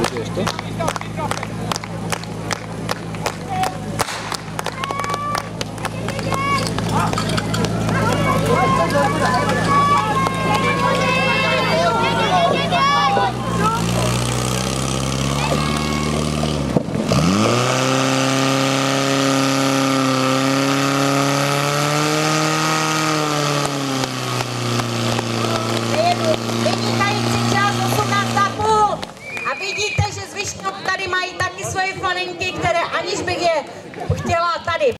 Este? Baby, baby, Češka tady mají taky svoje faninky, které ani